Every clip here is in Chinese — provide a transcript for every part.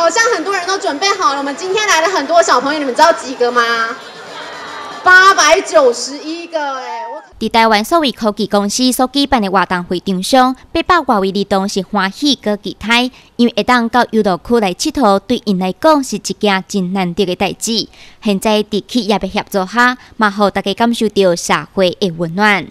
好像很多人都准备好了。我们今天来了很多小朋友，你们知道几个吗？八百九十一个哎！在台湾所谓科技公司所举办的活动会场上，八百外位儿童是欢喜个期待，因为一旦到游乐区来佚佗，对因来讲是一件真难得的代志。现在在企业的合作下，嘛好大家感受到社会的温暖。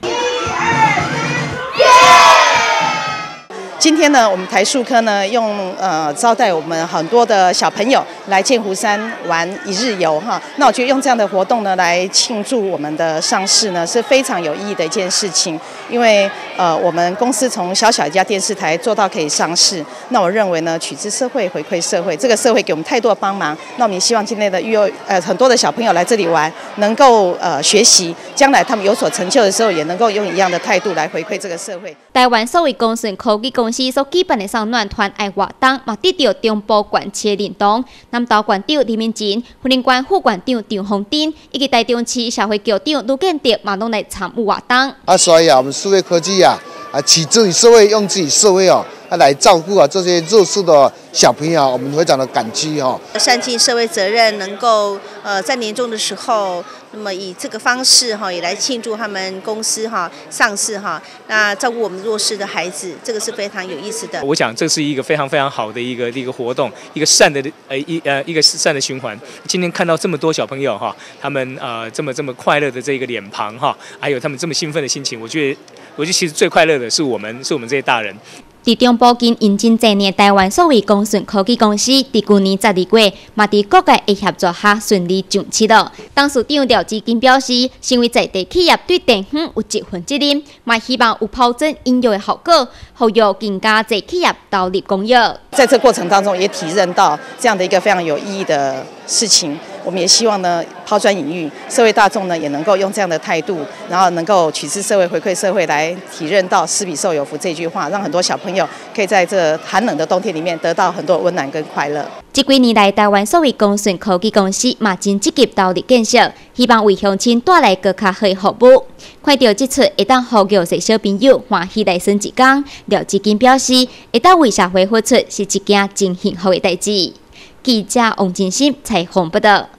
今天呢，我们台数科呢用呃招待我们很多的小朋友来剑湖山玩一日游哈。那我觉得用这样的活动呢来庆祝我们的上市呢是非常有意义的一件事情。因为呃我们公司从小小一家电视台做到可以上市，那我认为呢取之社会回馈社会，这个社会给我们太多的帮忙。那我们也希望今天的育幼呃很多的小朋友来这里玩，能够呃学习，将来他们有所成就的时候，也能够用一样的态度来回馈这个社会。台湾所谓公司科技公公司所举办的上暖团爱活动，嘛得到中部管区的认同。南投县长李明进、婚姻关副馆长张宏斌以及台中市社会局长卢建德嘛拢来参与活动。啊，所以啊，我们数位科技啊，啊，起自于社会，用自己社会哦，啊，来照顾啊这些弱势的小朋友，我们非常的感激哈。善尽社会责任，能够呃在年终的时候。那么以这个方式哈，也来庆祝他们公司哈上市哈，那照顾我们弱势的孩子，这个是非常有意思的。我想这是一个非常非常好的一个一个活动，一个善的呃一呃一个善的循环。今天看到这么多小朋友哈，他们呃这么这么快乐的这个脸庞哈，还有他们这么兴奋的心情，我觉得我觉得其实最快乐的是我们是我们这些大人。在中部今引进这年台湾所谓公顺科技公司，在去年十二月，嘛在各界的合作下顺利上市了。当时张廖志金表示，身为在地企业对地方有一份责任，嘛希望有保证应有的效果，呼吁更加在企业投入公益。在这过程当中，也体认到这样的一个非常有意义的事情。我们也希望呢，抛砖引玉，社会大众呢也能够用这样的态度，然后能够取之社会，回馈社会，来体认到“施比受有福”这句话，让很多小朋友可以在这寒冷的冬天里面得到很多温暖跟快乐。这几年来，台湾所谓公信科技公司嘛，真积极投入建设，希望为乡亲带来更加好的服务。看到这次一旦呼吁些小朋友欢喜来生一工，廖志金表示，一旦为社会付出是一件真幸福的代志。记者王金新采访报道。